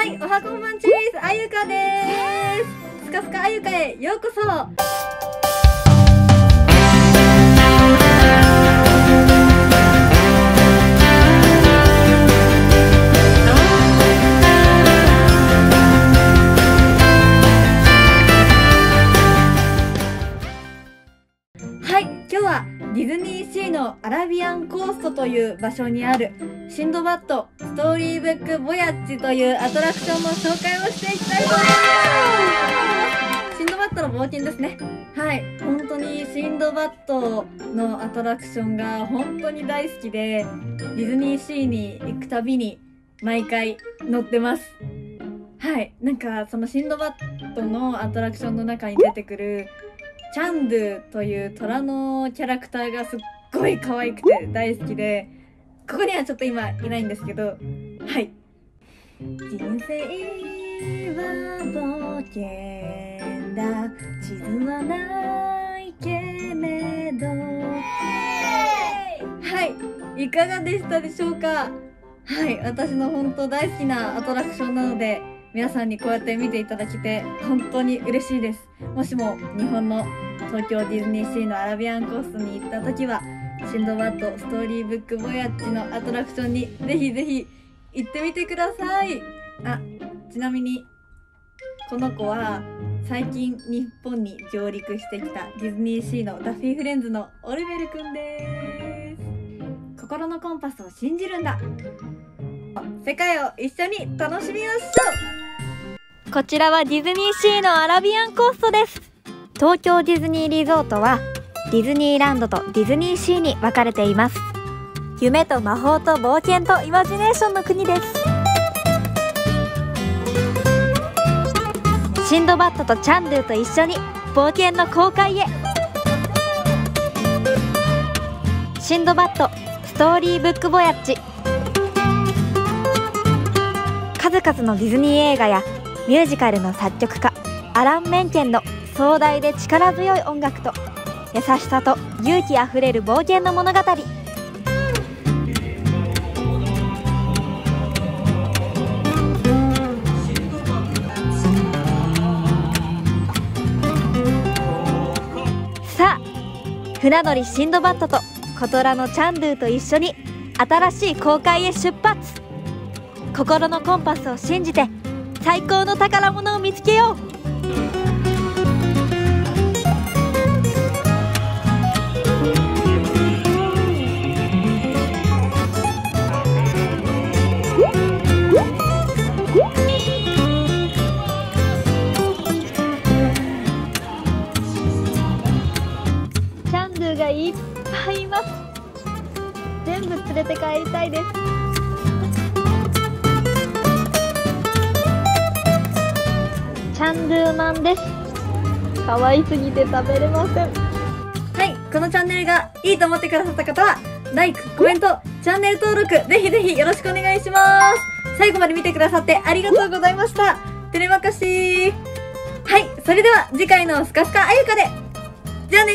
はい、おはこんばんちです。あゆかです。スカスカあゆかへようこそ。はい、今日はディズニーシーのアラビアンコーストという場所にあるシンドバッドストーリーブックボヤッジというアトラクションの紹介をしていきたいと思います。シンドバッドの冒険ですね。はい。本当にシンドバッドのアトラクションが本当に大好きでディズニーシーに行くたびに毎回乗ってます。はい。なんかそのシンドバッドのアトラクションの中に出てくるチャンドゥという虎のキャラクターがすっごい可愛くて大好きでここにはちょっと今いないんですけどはい。人生は冒険だ。地図はないけれど。はい。いかがでしたでしょうか？はい。私の本当大好きなアトラクションなので皆さんにこうやって見ていただけて本当に嬉しいです。もしも日本の東京ディズニーシーのアラビアンコースに行った時はシンドバッドストーリーブックボヤッジのアトラクションにぜひぜひ行ってみてください。あちなみにこの子は最近日本に上陸してきたディズニーシーのダッフィーフレンズのオリベルくんです。心のコンパスを信じるんだ。世界を一緒に楽しみましょう。こちらはディズニーシーのアラビアンコーストです。東京ディズニーリゾートはディズニーランドとディズニーシーに分かれています。夢と魔法と冒険とイマジネーションの国です。シンドバッドとチャンドゥと一緒に冒険の航海へ。シンドバッドストーリーブックボヤッジ。数々のディズニー映画やミュージカルの作曲家アラン・メンケンの壮大で力強い音楽と優しさと勇気あふれる冒険の物語。さあ船乗りシンドバッドとコトラのチャンドゥと一緒に新しい航海へ出発。心のコンパスを信じて最高の宝物を見つけよう。チャンドゥがいっぱいいます。全部連れて帰りたいです。チャンドゥマンです。可愛すぎて食べれません。はいこのチャンネルがいいと思ってくださった方は LIKE コメントチャンネル登録ぜひぜひよろしくお願いします。最後まで見てくださってありがとうございました。テレマカシー。はいそれでは次回のスカスカあゆかで。じゃあね